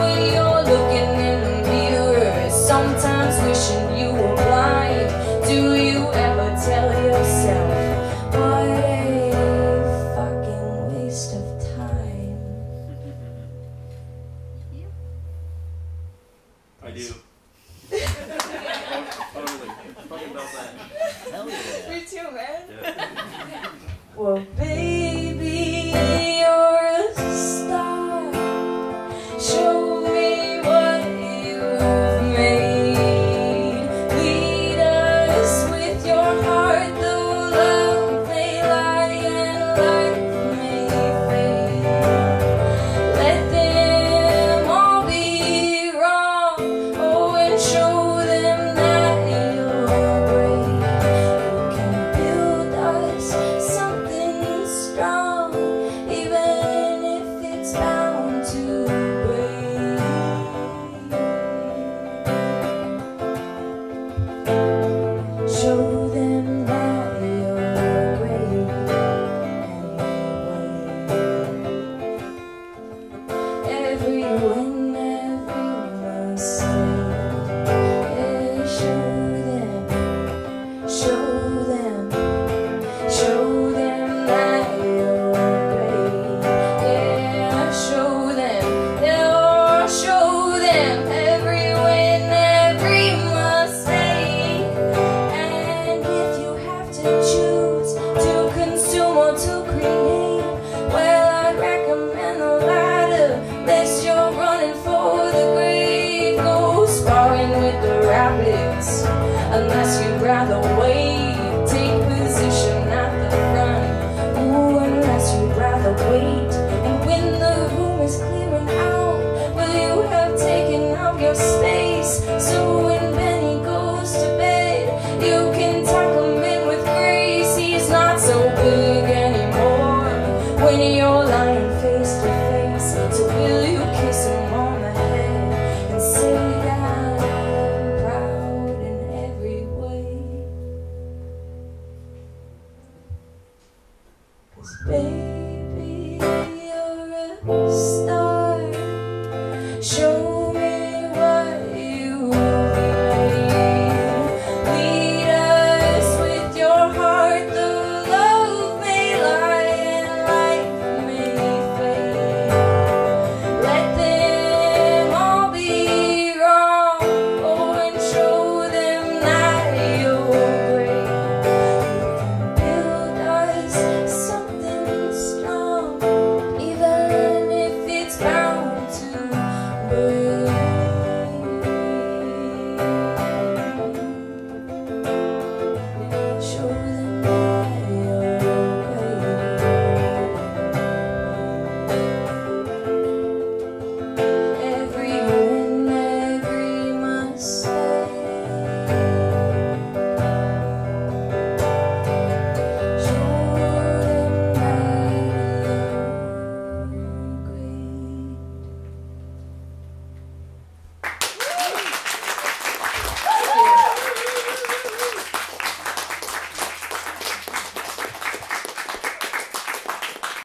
when you're looking in the mirror. Sometimes wishing you were blind. Do you ever tell yourself What a fucking waste of time I do. Hell yeah. Me too, man. Well, baby. Unless you'd rather wait Take position at the front. Ooh, unless you'd rather wait And when the room is clearing out Will you have taken up your space Sim.